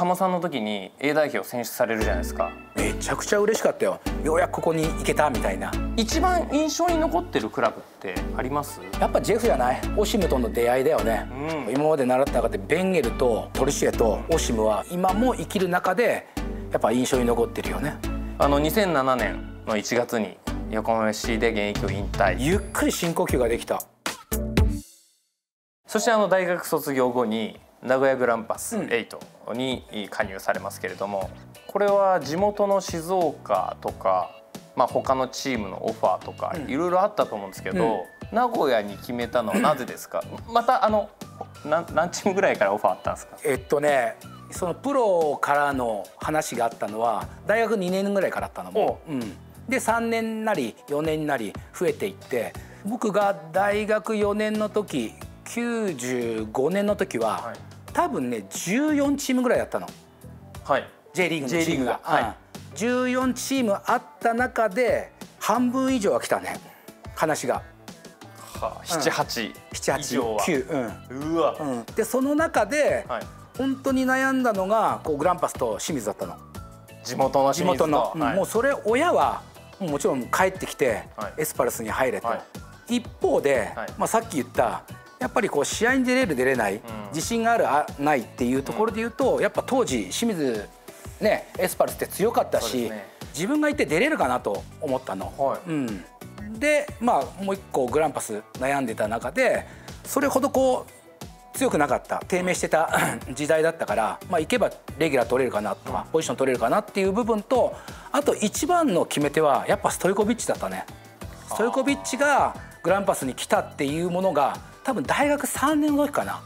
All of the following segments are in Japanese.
鴨さんの時に A 代表選出されるじゃないですか。めちゃくちゃ嬉しかったよ。ようやくここに行けたみたいな。一番印象に残ってるクラブってあります？やっぱジェフじゃない？オシムとの出会いだよね、うん、今まで習った中でベンゲルとトリシエとオシムは今も生きる中でやっぱ印象に残ってるよね。あの2007年の1月に横浜 FC で現役を引退。ゆっくり深呼吸ができた。そしてあの大学卒業後に名古屋グランパス8に加入されますけれども、これは地元の静岡とか、まあ、他のチームのオファーとかいろいろあったと思うんですけど、うん、名古屋に決めたのはなぜですか？またあの何チームぐらいからオファーあったんですか？えっとねそのプロからの話があったのは大学2年ぐらいからあったのも、うん、で3年なり4年なり増えていって僕が大学4年の時95年の時は、はい、多分ね14チームぐらいだったの、はい、J リーグのチームが。はい、うん、14チームあった中で半分以上は来たね。話が。はあ、78、78 9、うん、うわ、うん、でその中で、はい、本当に悩んだのがこうグランパスと清水だったの。地元の地元の、はい、もうそれ親はもちろん帰ってきて、エスパルスに入れと、一方で、まあ、さっき言ったやっぱりこう試合に出れる出れない、自信があるあないっていうところで言うと、やっぱ当時清水ねエスパルスって強かったし、自分がいて出れるかなと思ったの。うん、でまあもう一個グランパス悩んでた中でそれほどこう強くなかった低迷してた 時代だったから、まあ、行けばレギュラー取れるかなとかポジション取れるかなっていう部分とあと一番の決め手はやっぱストイコビッチだったね。ストイコビッチがグランパスに来たっていうものが多分大学3年の時かな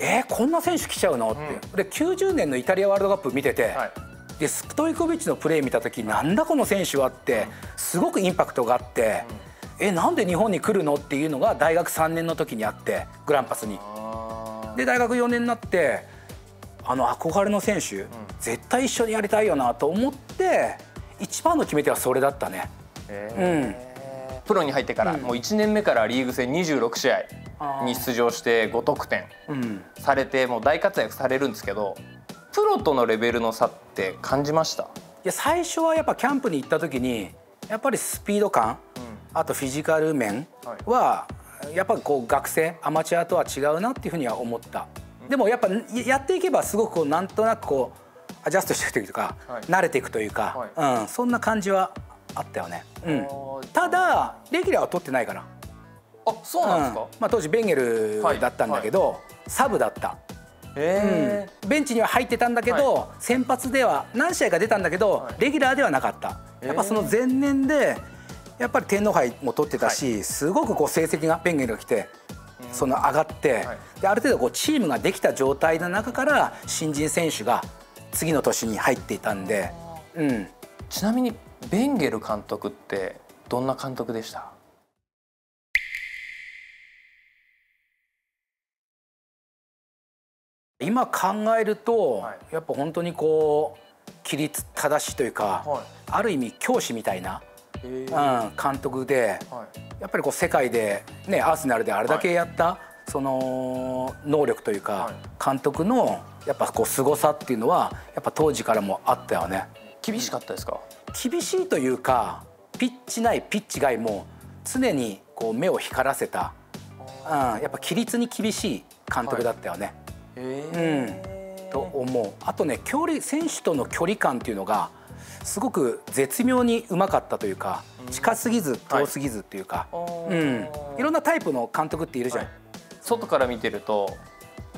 えー、こんな選手来ちゃうの？って、うん、で90年のイタリアワールドカップ見てて、はい、でストイコビッチのプレー見た時なんだこの選手はってすごくインパクトがあって、うん、えなんで日本に来るの？っていうのが大学3年の時にあってグランパスに。で大学4年になってあの憧れの選手、うん、絶対一緒にやりたいよなと思って一番の決め手はそれだったね。うんプロに入ってから、もう1年目からリーグ戦26試合に出場して5得点されてもう大活躍されるんですけどプロとのレベルの差って感じました？いや最初はやっぱキャンプに行った時にやっぱりスピード感、あとフィジカル面はやっぱこう学生アマチュアとは違うなっていうふうには思った。でもやっぱやっていけばすごくこうなんとなくこうアジャストしていくというか、はい、慣れていくというか、はい、うん、そんな感じはあったよね。うん、ただレギュラーは取ってないから。あそうなんですか、うん、まあ、当時ベンゲルだったんだけど、はい。はい、サブだった。うん、ベンチには入ってたんだけど、はい、先発では何試合か出たんだけど、レギュラーではなかった。やっぱその前年でやっぱり天皇杯も取ってたし、すごくこう成績がベンゲルが来てその上がって、である程度こうチームができた状態の中から新人選手が次の年に入っていたんで、うん、ちなみにベンゲル監督ってどんな監督でした？今考えると、はい、やっぱ本当にこう規律正しというか、はい、ある意味教師みたいな、うん、監督で、はい、やっぱりこう世界で、ね、アーセナルであれだけやった、その能力というか、監督のやっぱこう凄さっていうのはやっぱ当時からもあったよね。厳しかったですか？厳しいというかピッチ内ピッチ外も常にこう目を光らせた、うん、やっぱ規律に厳しい監督だったよね。はい、うん、と思う。あとね距離選手との距離感っていうのがすごく絶妙にうまかったというか近すぎず遠すぎずっていうか、はい、うん、いろんなタイプの監督っているじゃん。はい、外から見てると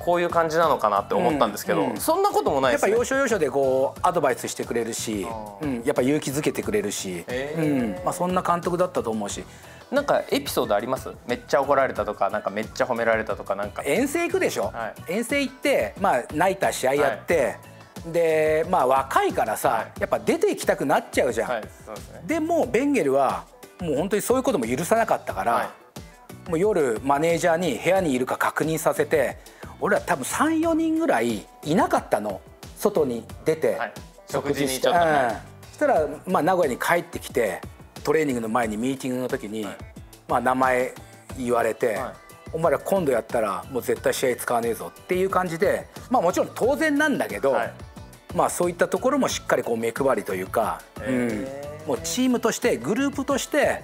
こういう感じなのかなって思ったんですけど、うんうん、そんなこともない、ね、やっぱ要所要所でこうアドバイスしてくれるし、うん、やっぱ勇気づけてくれるし、うん。まあ、そんな監督だったと思うし。なんかエピソードあります？めっちゃ怒られたとかなんかめっちゃ褒められたとかなんか。遠征行くでしょ、はい、遠征行ってまあ泣いた試合やって、はい、でまあ若いからさ、はい、やっぱ出ていきたくなっちゃうじゃん、はいそうですね、でもベンゲルはもう本当にそういうことも許さなかったから、もう夜マネージャーに部屋にいるか確認させて俺ら多分34人ぐらいいなかったの。外に出て、はい、食事にちょっと、うん、そしたら、まあ、名古屋に帰ってきてトレーニングの前にミーティングの時に、はい、まあ、名前言われて、はい、お前ら今度やったらもう絶対試合使わねえぞっていう感じでまあもちろん当然なんだけど、まあ、そういったところもしっかりこう目配りというか、うん、もうチームとしてグループとして、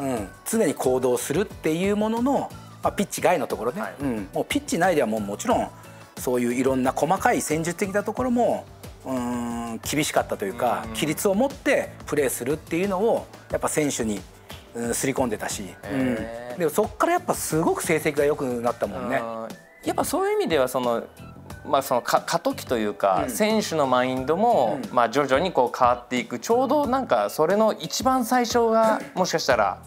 うん、常に行動するっていうものの、まあ、ピッチ外のところね、はい、うん、もうピッチ内ではもうもちろんそういういろんな細かい戦術的なところもうん厳しかったというか、規律を持ってプレーするっていうのをやっぱ選手にすり込んでたし、うん、でもそこからやっぱすごく成績が良くなったもんね。やっぱそういう意味ではそのまあ、その過渡期というか、うん、選手のマインドも、うん、まあ、徐々にこう変わっていく。ちょうどなんかそれの一番最初がもしかしたら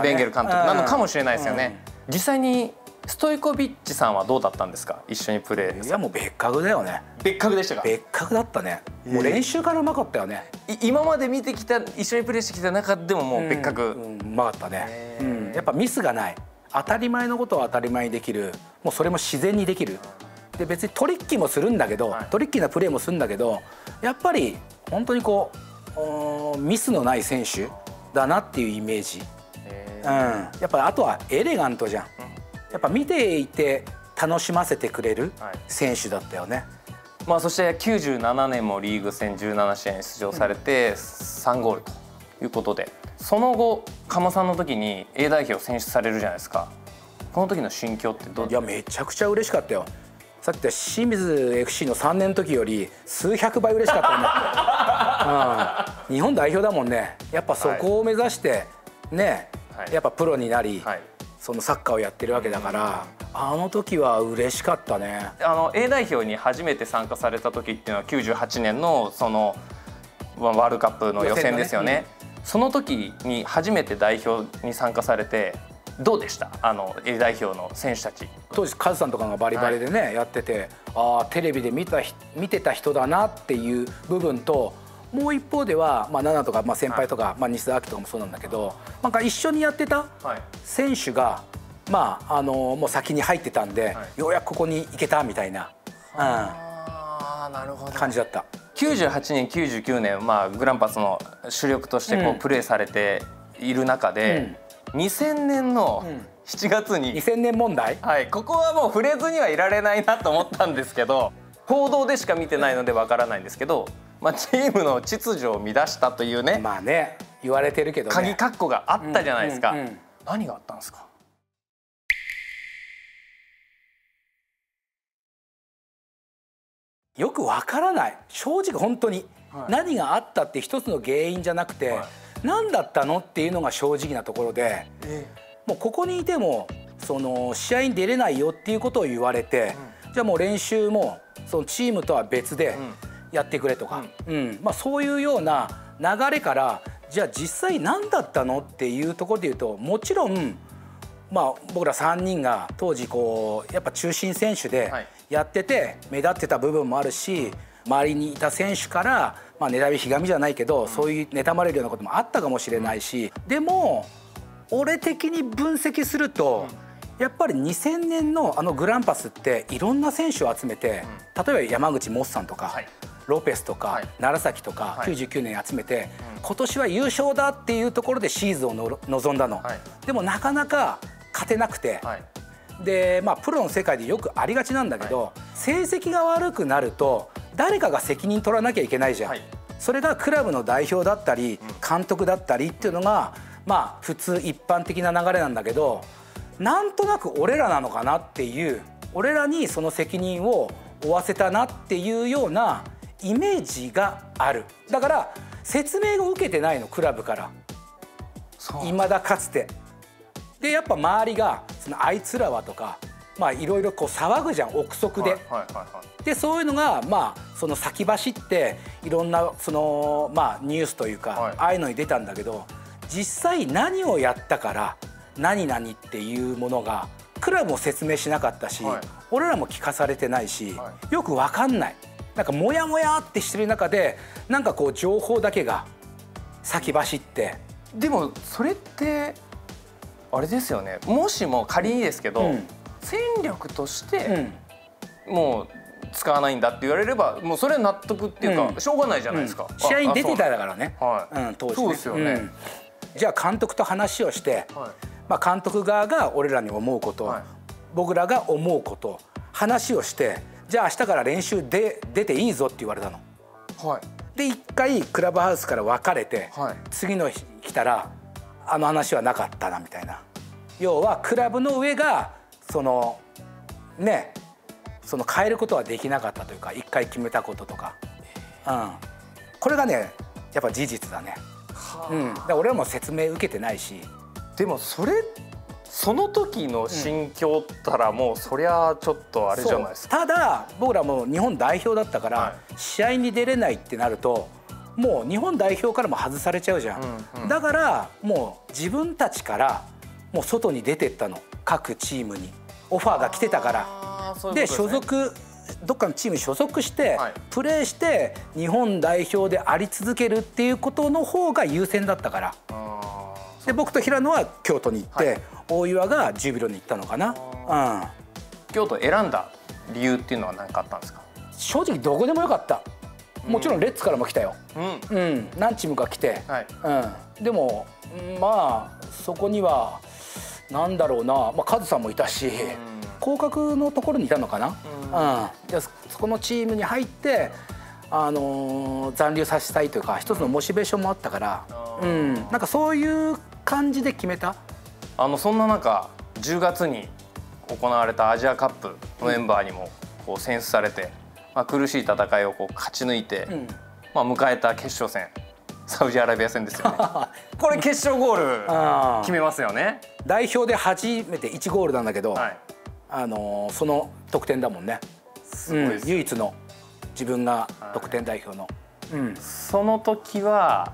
ベンゲル監督なのかもしれないですよね。実際にストイコビッチさんはどうだったんですか？一緒にプレーいやもう別格だよね。別格でしたか？別格だったね。もう練習からうまかったよね、今まで見てきた一緒にプレーしてきた中でももう別格、うん、うまかったね、うん、やっぱミスがない。当たり前のことを当たり前にできる。もうそれも自然にできる。で別にトリッキーもするんだけど、はい、トリッキーなプレーもするんだけどやっぱり本当にこうミスのない選手だなっていうイメージ、うん、やっぱあとはエレガントじゃん、やっぱ見ていて楽しませてくれる選手だったよね。はい、まあ、そして97年もリーグ戦17試合に出場されて3ゴールということで、その後鎌さんの時に A 代表選出されるじゃないですか。この時の心境ってどう？いやめちゃくちゃ嬉しかったよ。さっき言った清水 FC の3年の時より数百倍嬉しかったね、うん、日本代表だもんね。やっぱそこを目指してね、はい、やっぱプロになり、はい、そのサッカーをやってるわけだから、あの時は嬉しかったね。あの A 代表に初めて参加された時っていうのは98年のそのワールドカップの予選ですよね、ね。うん、その時に初めて代表に参加されてどうでした？あの A 代表の選手たち。当時カズさんとかがバリバリでね、はい、やっててああテレビで見た見てた人だなっていう部分ともう一方では、まあ、奈々とか、まあ、先輩とか、はい、まあ、西田明とかもそうなんだけどなんか一緒にやってた選手が、まあ、あのもう先に入ってたんで、はい、ようやくここに行けたみたいな、うん、なるほど。感じだった。98年99年、まあ、グランパスの主力としてこう、プレーされている中で、うん。2000年の7月に、うん、2000年問題？はいここはもう触れずにはいられないなと思ったんですけど報道でしか見てないのでわからないんですけど、まあ、チームの秩序を乱したというねまあね言われてるけど、ね、鍵括弧があったじゃないですか、うんうん。うん、何があったんですか？よくわからない。正直本当に、はい、何があったって一つの原因じゃなくて、はい。何だったのっていうのが正直なところで、もうここにいてもその試合に出れないよっていうことを言われて、じゃあもう練習もそのチームとは別でやってくれとか、うん。まあ、そういうような流れからじゃあ実際何だったのっていうところで言うともちろんまあ、僕ら3人が当時こうやっぱ中心選手でやってて目立ってた部分もあるし周りにいた選手からまあ、妬みひがみじゃないけど、そういう妬まれるようなこともあったかもしれないしでも俺的に分析すると、やっぱり2000年のあのグランパスっていろんな選手を集めて、例えば山口モッサンとか、はい、ロペスとか、はい、楢崎とか、はい、99年集めて、うん、今年は優勝だっていうところでシーズンを望んだの、はい、でもなかなか勝てなくて、でまあプロの世界でよくありがちなんだけど、成績が悪くなると誰かが責任取らなきゃいけないじゃん、はい、それがクラブの代表だったり監督だったりっていうのがまあ普通一般的な流れなんだけどなんとなく俺らなのかなっていう俺らにその責任を負わせたなっていうようなイメージがある。だから説明を受けてないのクラブから。いまだかつて。でやっぱ周りがそのあいつらはとかまあいろいろこう騒ぐじゃん憶測で。でそういうのがまあその先走っていろんなそのまあニュースというか、はい、ああいうのに出たんだけど実際何をやったから何々っていうものがクラブも説明しなかったし、はい、俺らも聞かされてないし、はい、よく分かんないなんかモヤモヤってしてる中でなんかこう情報だけが先走って。でもそれってあれですよね。もしも仮にですけど、うん、戦力としてもう使わないんだって言われればもうそれは納得っていうか、うん、しょうがないじゃないですか、うん、試合に出てただからね、はい、うん、当時、ね、そうですよね、じゃあ監督と話をして、はい、まあ、監督側が俺らに思うこと、はい、僕らが思うこと話をしてじゃあ明日から練習で出ていいぞって言われたの。はい、で一回クラブハウスから別れて、はい、次の日来たらあの話はなかったなみたいな。要はクラブの上がそのねその変えることはできなかったというか一回決めたこととか、うん、これがねやっぱ事実だね。はあ、うん、俺はもう説明受けてないし。でもそれその時の心境ったらもうそりゃちょっとあれじゃないですか、ただ僕らも日本代表だったから、試合に出れないってなるともう日本代表からも外されちゃうじゃん、うんうん、だからもう自分たちからもう外に出てったの。各チームに。オファーが来てたから。で、ね、所属どっかのチームに所属して、はい、プレーして日本代表であり続けるっていうことの方が優先だったからで僕と平野は京都に行って、はい、大岩がジュビロに行ったのかな、うん、京都選んだ理由っていうのは何かあったんですか？正直どこでもよかった。もちろんレッツからも来たよ、うん、うん、何チームか来て、はい、うん、でもまあそこにはなんだろうな、まあ、カズさんもいたし、降格のところにいたのかな、うん、そこのチームに入ってあのー、残留させたいというか一つのモチベーションもあったから、うん、なんかそういう感じで決めた？あのそんな中10月に行われたアジアカップのメンバーにもこう選出されて、まあ、苦しい戦いをこう勝ち抜いて、うん、まあ、迎えた決勝戦サウジアラビア戦ですよね。これ決勝ゴール決めますよね。代表で初めて1ゴールなんだけど、はい、あのー、その得点だもんね。すごい、うん、唯一の自分が得点代表の、はい、うん、その時は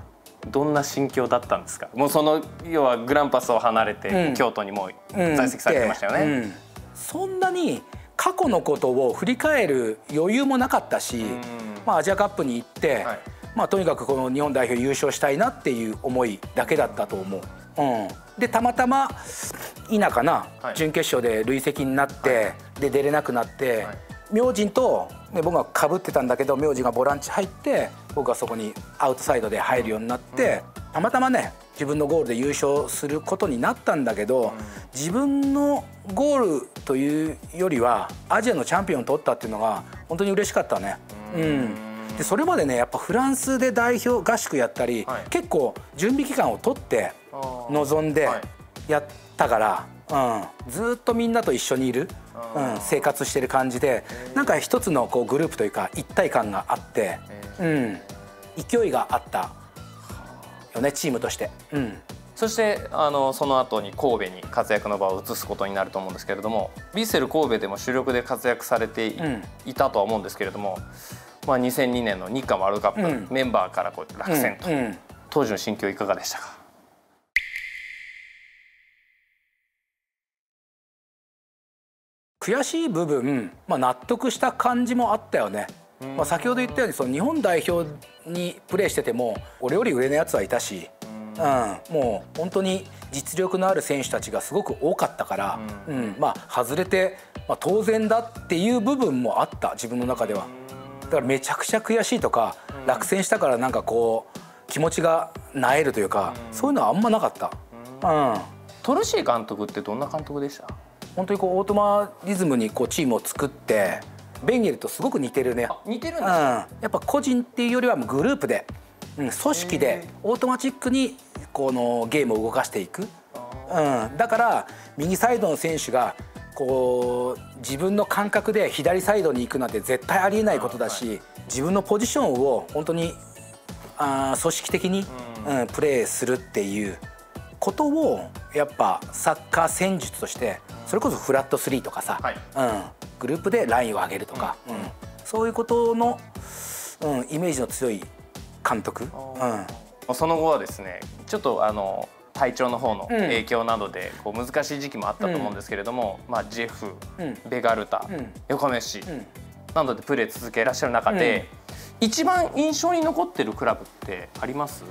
どんな心境だったんですか？もうその要はグランパスを離れて、うん、京都にも在籍されてましたよね、うん、そんなに過去のことを振り返る余裕もなかったし、まあ、アジアカップに行って、はい。まあ、とにかくこの日本代表優勝したいなっていう思いだけだったと思う。うん、でたまたまいなかな、はい、準決勝で累積になって、はい、で出れなくなって、はい、明神と、ね、僕がかぶってたんだけど明神がボランチ入って僕はそこにアウトサイドで入るようになって、うん、たまたまね自分のゴールで優勝することになったんだけど、うん、自分のゴールというよりはアジアのチャンピオンを取ったっていうのが本当に嬉しかったね。うん。でそれまでねやっぱフランスで代表合宿やったり、はい、結構準備期間を取って臨んでやったから、うん、ずっとみんなと一緒にいる、うん、生活してる感じでなんか一つのこうグループというか一体感があって、うん、勢いがあった。よねチームとして。うん。そしてあのその後に神戸に活躍の場を移すことになると思うんですけれどもヴィッセル神戸でも主力で活躍されていうん、いたとは思うんですけれどもまあ、2002年の日韓ワールドカップ、うん、メンバーからこう落選と、うん。うん、当時の心境いかがでしたか？悔しい部分、まあ、納得した感じもあったよね。まあ、先ほど言ったようにその日本代表にプレーしてても俺より上のやつはいたし、うん、もう本当に実力のある選手たちがすごく多かったから、うん。まあ、外れて、まあ、当然だっていう部分もあった自分の中では。だからめちゃくちゃ悔しいとか、落選したからなんかこう気持ちがなえるというか、そういうのはあんまなかった。うん、トルシエ監督ってどんな監督でした？本当にこうオートマティズムにこうチームを作ってベンゲルとすごく似てるね。似てるんですか、うん、やっぱ個人っていうよりはグループで、うん、組織でオートマチックにこのゲームを動かしていく、うん、だから右サイドの選手がこう自分の感覚で左サイドに行くなんて絶対ありえないことだし、自分のポジションを本当にあ組織的に、うん、プレーするっていうことをやっぱサッカー戦術としてそれこそフラット3とかさ、はい、うん、グループでラインを上げるとか、うん、そういうことの、うん、イメージの強い監督、うん、その後はですねちょっとあの体調の方の影響などでこう難しい時期もあったと思うんですけれども、まあ、ジェフ、ベガルタ、横浜市などでプレー続けらっしゃる中で、一番印象に残ってるクラブってあります？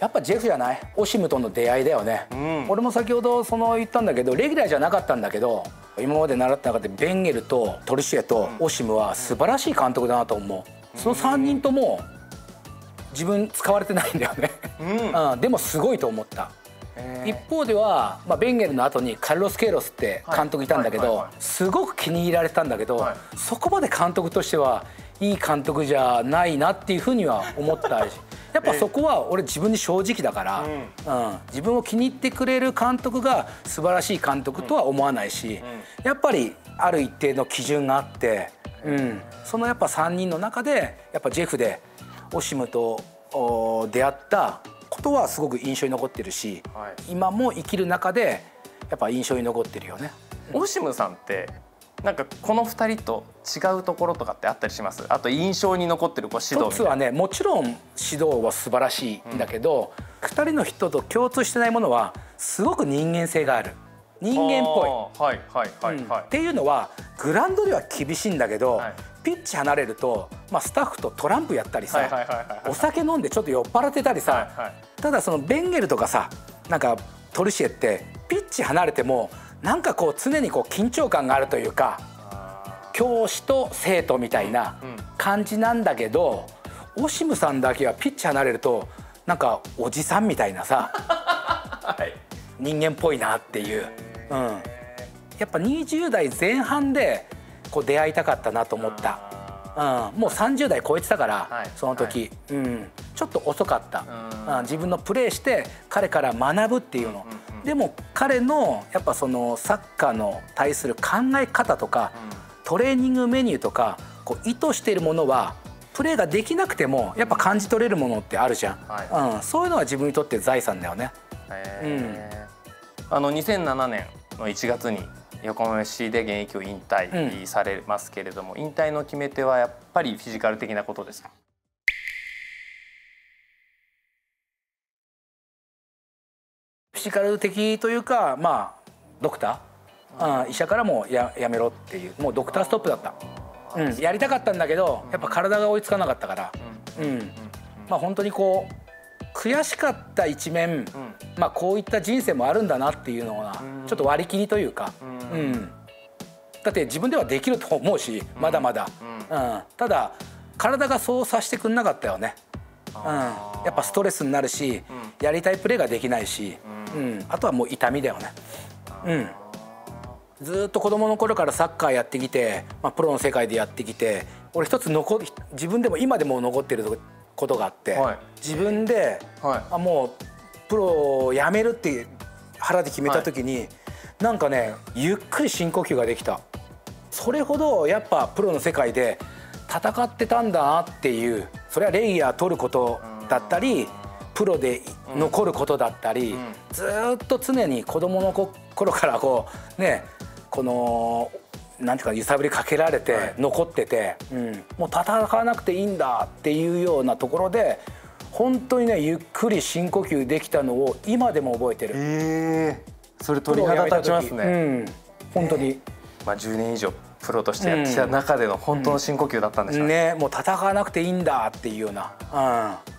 やっぱジェフじゃない？オシムとの出会いだよね、うん、俺も先ほどその言ったんだけどレギュラーじゃなかったんだけど今まで習った中でベンゲルとトルシエとオシムは素晴らしい監督だなと思う。その3人とも自分使われてないんだよね、うん、でもすごいと思った。一方では、まあ、ベンゲルの後にカルロス・ケイロスって監督いたんだけど、すごく気に入られたんだけど、そこまで監督としてはいい監督じゃないなっていうふうには思ったしやっぱそこは俺自分に正直だから、うん、自分を気に入ってくれる監督が素晴らしい監督とは思わないし、やっぱりある一定の基準があって、うん、そのやっぱ3人の中でやっぱジェフでオシムと出会ったことはすごく印象に残ってるし、はい、今も生きる中でやっぱ印象に残ってるよね。オシムさんってなんかこの2人と違うところとかってあったりします？あと印象に残ってるこう指導一つはねもちろん指導は素晴らしいんだけど、うん、2人の人と共通してないものはすごく人間性がある。人間っぽい。はいはいはい、はい、っていうのはグラウンドでは厳しいんだけど、はい、ピッチ離れると、まあ、スタッフとトランプやったりさお酒飲んでちょっと酔っ払ってたりさ、はいはい、ただそのベンゲルとかさなんかトルシエってピッチ離れてもなんかこう常にこう緊張感があるというか教師と生徒みたいな感じなんだけど、オシムさんだけはピッチ離れるとなんかおじさんみたいなさ、はい、人間っぽいなっていう、うん、やっぱ20代前半でこう出会いたかったなと思った。うん、もう30代超えてたから、はい、その時、はい、うん、ちょっと遅かった、うん、自分のプレーして彼から学ぶっていうの、うんでも彼のやっぱそのサッカーの対する考え方とか、トレーニングメニューとかこう意図しているものはプレーができなくてもやっぱ感じ取れるものってあるじゃん、はい、うん、そういうのは自分にとって財産だよね。うん、あの2007年の1月に横浜市で現役を引退されますけれども、うん、引退の決め手はやっぱりフィジカル的なことですか？シカル的というかまあドクター、うん、医者からもややめろっていう。もうドクターストップだった、うん、やりたかったんだけどやっぱ体が追いつかなかったから、うん、まあ本当にこう悔しかった一面、まあこういった人生もあるんだなっていうのはちょっと割り切りというか、うん、だって自分ではできると思うしまだまだ、うん、ただ体がそうさせてくんなかったよね。うん、やっぱストレスになるし、やりたいプレーができないし、うん、あとはもう痛みだよね。うん。ずっと子供の頃からサッカーやってきて、まあ、プロの世界でやってきて俺一つ残自分でも今でも残ってることがあって、はい、自分で、はい、あもうプロを辞めるって腹で決めた時に、はい、なんかねゆっくり深呼吸ができた。それほどやっぱプロの世界で戦ってたんだなっていうそれはレギュラー取ることだったりプロで残ることだったり、ずっと常に子供の頃からこうねこのなんていうか揺さぶりかけられて残ってて、うん、もう戦わなくていいんだっていうようなところで本当にねゆっくり深呼吸できたのを今でも覚えてる。えー、それ鳥肌立ちますね。うん、本当に。まあ10年以上プロとしてやってきた中での本当の深呼吸だったんでしょうね。うんうん、ねもう戦わなくていいんだっていうような。うん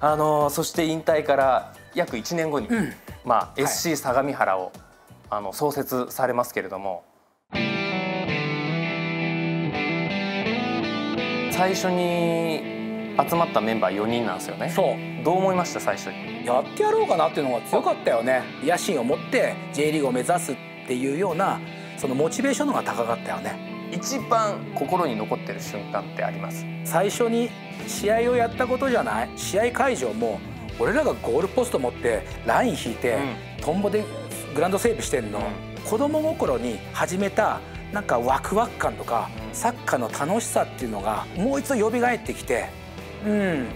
あのそして引退から約1年後に、うん、まあ、SC 相模原を、あの創設されますけれども。最初に集まったメンバー4人なんですよね。そう。どう思いました？最初に。やってやろうかなっていうのが強かったよね。野心を持って J リーグを目指すっていうようなそのモチベーションのが高かったよね一番心に残ってる瞬間ってあります？最初に試合をやったことじゃない？試合会場も俺らがゴールポスト持ってライン引いて、うん、トンボでグランドセーブしてんの、うん、子供心に始めたなんかワクワク感とか、うん、サッカーの楽しさっていうのがもう一度蘇ってきて、うん、